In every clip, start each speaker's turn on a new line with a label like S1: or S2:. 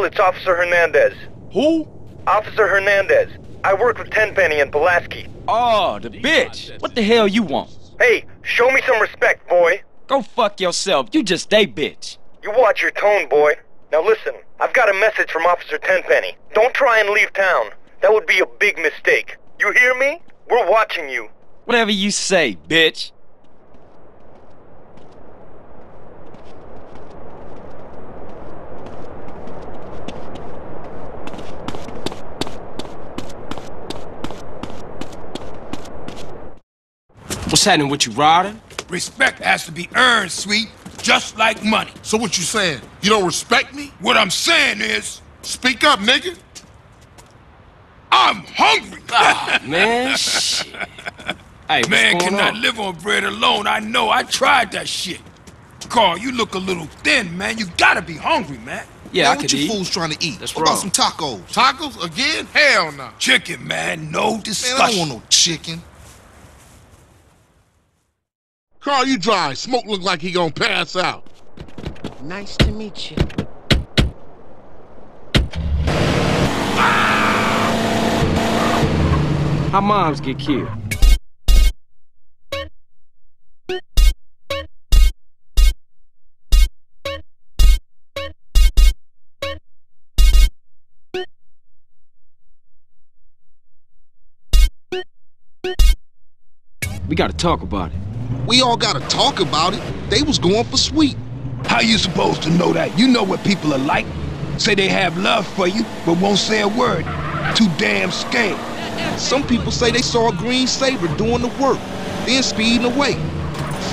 S1: Carl, it's Officer Hernandez.
S2: Who?
S1: Officer Hernandez. I work with Tenpenny and Pulaski.
S2: Oh, the bitch. What the hell you want?
S1: Hey, show me some respect, boy.
S2: Go fuck yourself. You just a bitch.
S1: You watch your tone, boy. Now listen, I've got a message from Officer Tenpenny. Don't try and leave town. That would be a big mistake. You hear me? We're watching you.
S2: Whatever you say, bitch. What's happening with you, Ryder?
S3: Respect has to be earned, sweet, just like money.
S4: So what you saying? You don't respect me?
S3: What I'm saying is,
S4: Speak up, nigga.
S3: I'm hungry.
S2: Oh, man, shit. Hey,
S3: Man
S2: what's going
S3: cannot
S2: on?
S3: live on bread alone. I know. I tried that shit. Carl, you look a little thin, man. You gotta be hungry, man.
S2: Yeah,
S5: man,
S2: I
S5: what
S2: could
S5: you
S2: eat.
S5: fools trying to eat?
S2: That's
S5: what about some tacos?
S4: Tacos again? Hell no.
S3: Chicken, man. No
S5: Man,
S3: discussion.
S5: I don't want no chicken.
S4: Carl, you dry. Smoke look like he gonna pass out.
S6: Nice to meet you.
S2: How moms get killed? We gotta talk about it.
S5: We all gotta talk about it. They was going for sweet.
S3: How you supposed to know that? You know what people are like. Say they have love for you, but won't say a word. Too damn scared.
S5: Some people say they saw a green Sabre doing the work, then speeding away.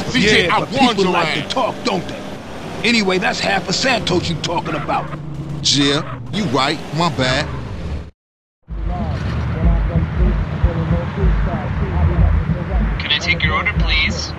S4: CJ,
S3: yeah,
S4: I
S3: but
S4: warned
S3: people
S4: your
S3: like
S4: ass.
S3: to talk, don't they? Anyway, that's half of Santos you talking about.
S5: Yeah, you right. My bad.
S7: Can I take your order, please?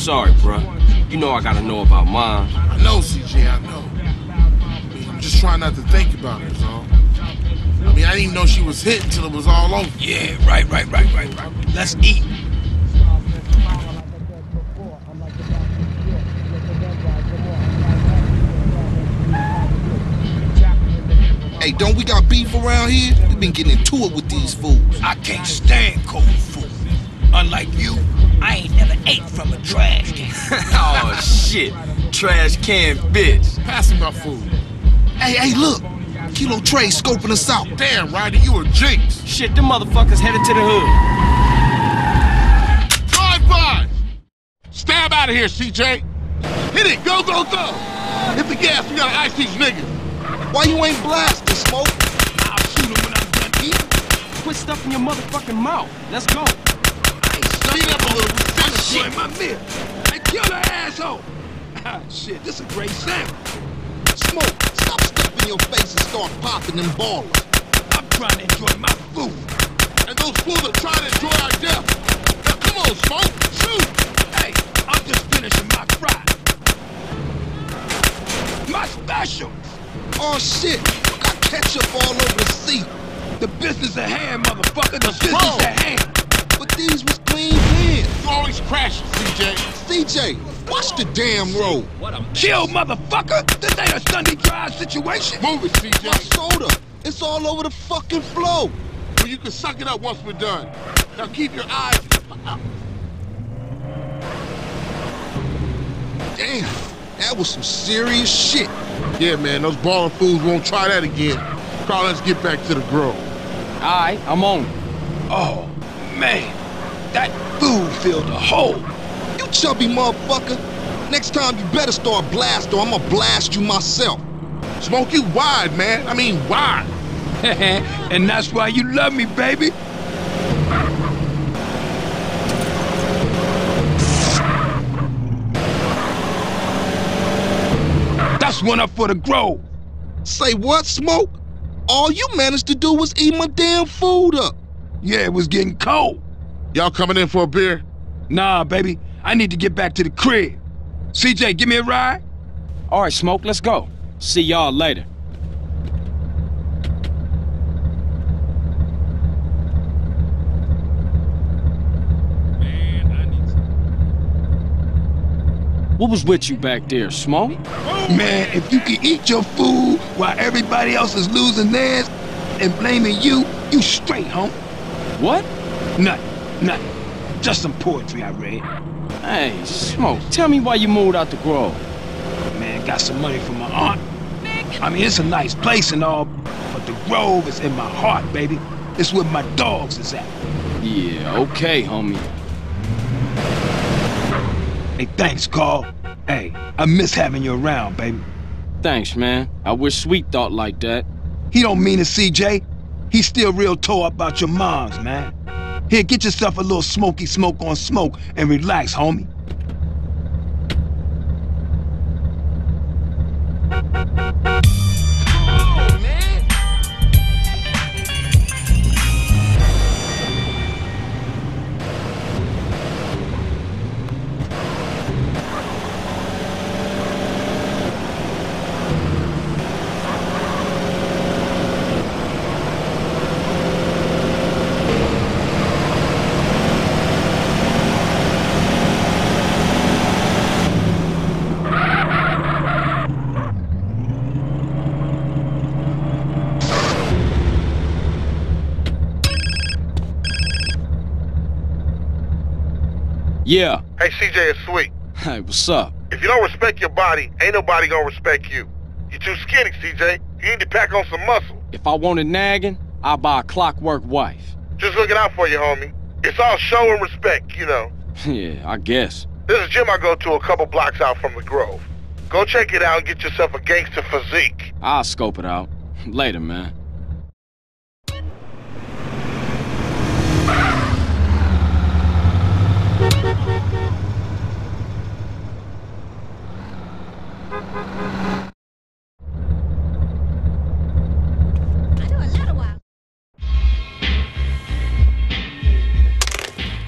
S2: Sorry, bruh. You know I gotta know about mine.
S4: I know, CJ, I know. I mean, I'm just trying not to think about it, is all. I mean, I didn't even know she was hit until it was all over.
S3: Yeah, right, right, right, right, right. Let's eat.
S5: Hey, don't we got beef around here? We've been getting into it with these fools.
S3: I can't stand cold food. Unlike you, I ain't never ate from a trash can.
S2: oh, shit. Trash can bitch.
S4: Pass me my food.
S5: Hey, hey, look. Kilo Trey scoping us out.
S4: Damn, Ryder, you a jinx.
S2: Shit, them motherfuckers headed to the hood.
S4: Drive by. Stab out of here, CJ. Hit it. Go, go, go. Hit the gas. We gotta ice these niggas.
S5: Why you ain't blasting, Smoke?
S3: I'll shoot him when I'm done eating.
S2: Quit stuffing your motherfucking mouth. Let's go.
S4: Speed up a finished
S3: Enjoy my meal. Hey, kill the asshole. Ah, shit, this is a great sandwich.
S5: Smoke, stop stuffing your face and start popping them ballers.
S3: I'm trying to enjoy my food.
S4: And those fools are trying to enjoy our death. Now, come on, Smoke. Shoot.
S3: Hey, I'm just finishing my fry. My special.
S5: Oh shit, I got ketchup all over the seat.
S3: The business at hand, motherfucker. The business at hand.
S5: But these was clean pins.
S4: You always crashing, CJ.
S5: CJ, watch the damn road.
S3: Chill, motherfucker. This ain't a Sunday drive situation.
S4: Move it, CJ.
S5: My
S4: CJ.
S5: soda, it's all over the fucking floor.
S4: Well, you can suck it up once we're done. Now keep your eyes.
S5: Damn, that was some serious shit.
S4: Yeah, man, those balling fools won't try that again. Carl, let's get back to the grove.
S2: All right, I'm on.
S3: Oh, man. That food filled a hole.
S5: You chubby motherfucker. Next time you better start blast or I'ma blast you myself.
S4: Smoke you wide, man. I mean, wide.
S3: and that's why you love me, baby. That's one up for the Grove.
S5: Say what, Smoke? All you managed to do was eat my damn food up.
S3: Yeah, it was getting cold.
S4: Y'all coming in for a beer?
S3: Nah, baby, I need to get back to the crib. CJ, give me a ride.
S2: All right, Smoke, let's go. See y'all later. What was with you back there, Smoke?
S3: Man, if you can eat your food while everybody else is losing theirs and blaming you, you straight, home.
S2: What?
S3: Nothing, nothing. Just some poetry I read.
S2: Hey, Smoke, tell me why you moved out the Grove.
S3: Man, got some money from my aunt. I mean, it's a nice place and all, but the Grove is in my heart, baby. It's where my dogs is at.
S2: Yeah, okay, homie.
S3: Hey, thanks, Carl. Hey, I miss having you around, baby.
S2: Thanks, man. I wish Sweet thought like that.
S3: He don't mean it, CJ. He's still real tore up about your moms, man. Here, get yourself a little smoky smoke on smoke and relax, homie.
S2: Yeah.
S1: CJ, is Sweet.
S2: Hey, what's up?
S1: If you don't respect your body, ain't nobody gonna respect you. You're too skinny, CJ. You need to pack on some muscle.
S2: If I wanted nagging, I'll buy a clockwork wife.
S1: Just looking out for you, homie. It's all show and respect, you know.
S2: yeah, I guess.
S1: There's a gym I go to a couple blocks out from the Grove. Go check it out and get yourself a gangster physique.
S2: I'll scope it out. Later, man.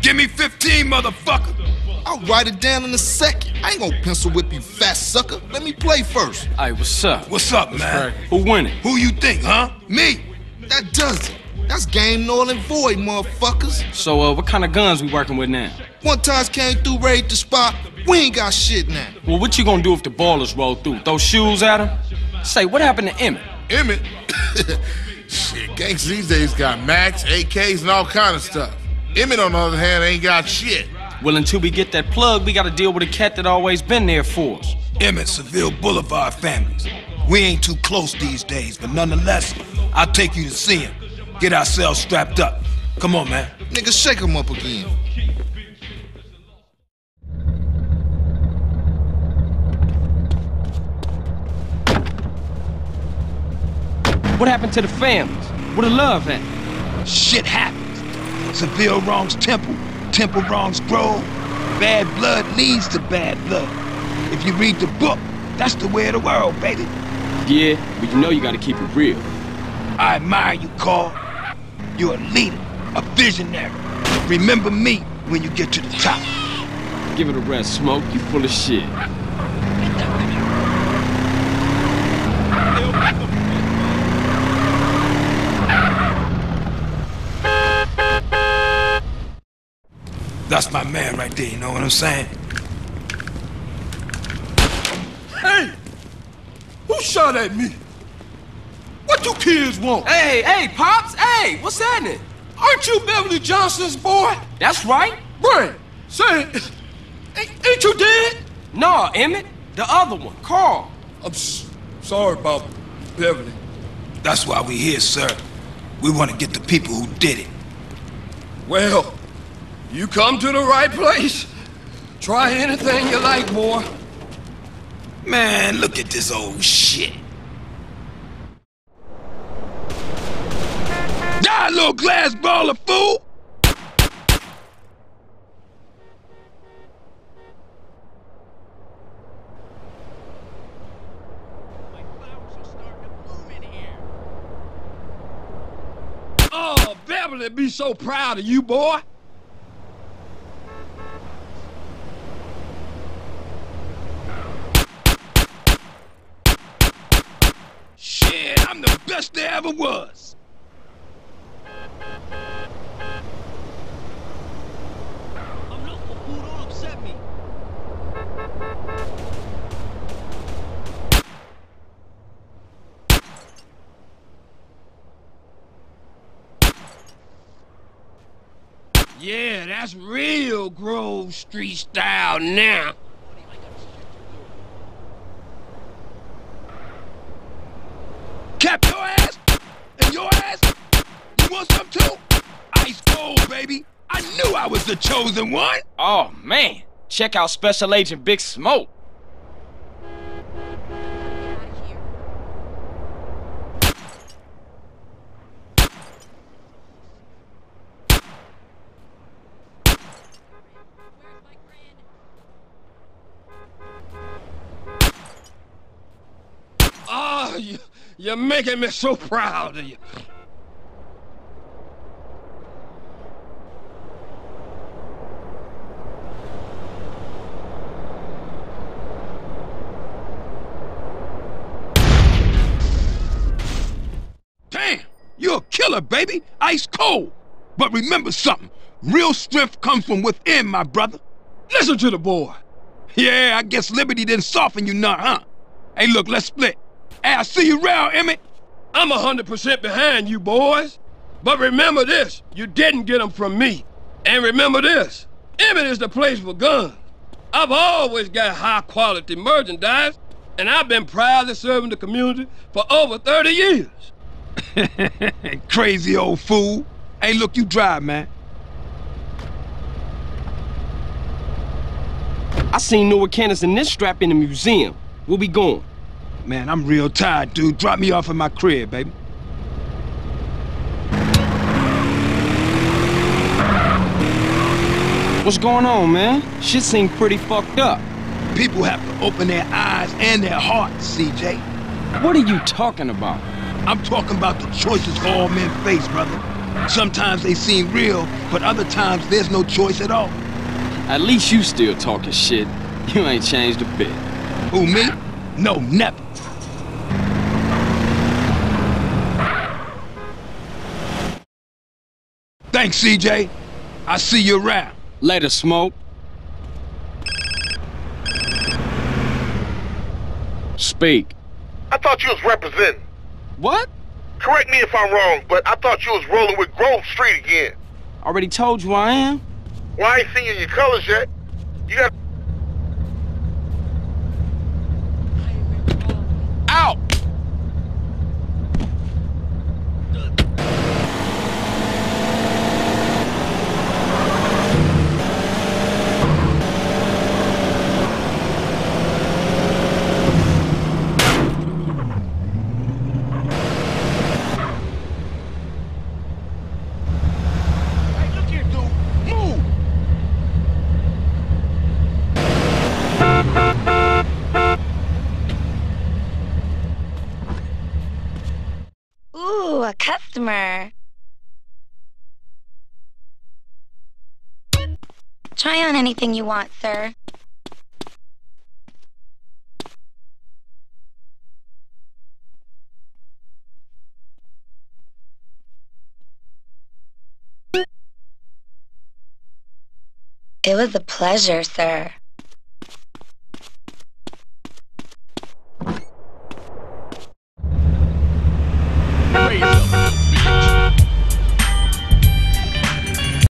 S3: Give me 15, motherfucker!
S5: I'll write it down in a second. I ain't gonna pencil whip you, fat sucker. Let me play first.
S2: Hey, what's up?
S3: What's up, man?
S2: Who winning?
S3: Who you think, huh? Me?
S5: That does it. That's game null and void, motherfuckers.
S2: So, uh, what kind of guns we working with now?
S5: One times came through, raid the spot. We ain't got shit now.
S2: Well, what you gonna do if the ballers roll through? Throw shoes at them? Say, what happened to Emmett?
S4: Emmett? shit, gangs these days got Macs, AKs, and all kind of stuff. Emmett, on the other hand, ain't got shit.
S2: Well, until we get that plug, we gotta deal with a cat that always been there for us.
S3: Emmett, Seville Boulevard families. We ain't too close these days, but nonetheless, I'll take you to see him. Get ourselves strapped up. Come on, man.
S5: Nigga, shake 'em up again.
S2: What happened to the families? Where the love at?
S3: Shit happens. Seville wrongs Temple, Temple wrongs Grove. Bad blood leads to bad blood. If you read the book, that's the way of the world, baby.
S2: Yeah, but you know you gotta keep it real.
S3: I admire you, Carl. You're a leader, a visionary. Remember me when you get to the top.
S2: Give it a rest, Smoke. You full of shit.
S3: That's my man right there, you know what I'm saying?
S8: Hey! Who shot at me? What you kids want?
S2: Hey, hey, Pops! Hey, what's happening?
S8: Aren't you Beverly Johnson's boy?
S2: That's right.
S8: Brian, say, ain't, ain't you dead?
S2: No, Emmett. The other one, Carl.
S8: I'm s- sorry about Beverly.
S3: That's why we here, sir. We want to get the people who did it.
S8: Well, you come to the right place. Try anything you like, boy.
S3: Man, look at this old shit. Die, little glass baller fool! Oh, Beverly be so proud of you, boy. Best there ever was.
S8: I'm looking for food, don't upset me.
S3: Yeah, that's real Grove Street style now. Cap Cold, baby. I knew I was the chosen one.
S2: Oh, man. Check out Special Agent Big Smoke.
S3: Ah, oh, you, you're making me so proud of you. Damn, you're a killer, baby. Ice cold. But remember something. Real strength comes from within, my brother. Listen to the boy. Yeah, I guess Liberty didn't soften you none, huh? Hey, look, let's split. Hey, I'll see you around, Emmett. I'm a 100% behind you, boys. But remember this, you didn't get them from me. And remember this, Emmett is the place for guns. I've always got high-quality merchandise, and I've been proudly serving the community for over 30 years. Crazy old fool. Hey, look, you drive, man.
S2: I seen Noah Cannons in this strap in the museum. Where we going?
S3: Man, I'm real tired, dude. Drop me off at my crib, baby.
S2: What's going on, man? Shit seem pretty fucked up.
S3: People have to open their eyes and their hearts, CJ.
S2: What are you talking about?
S3: I'm talking about the choices all men face, brother. Sometimes they seem real, but other times there's no choice at all.
S2: At least you still talking shit. You ain't changed a bit.
S3: Who, me? No, never. Thanks, CJ. I see you around.
S2: Later, Smoke. Speak.
S1: I thought you was representing.
S2: What?
S1: Correct me if I'm wrong, but I thought you was rolling with Grove Street again.
S2: Already told you I am.
S1: Well, I ain't seen you in your colors yet. You got
S2: Out!
S3: Hey, look here, dude. Move!
S9: Ooh, a customer. Try on anything you want, sir. It was a pleasure, sir.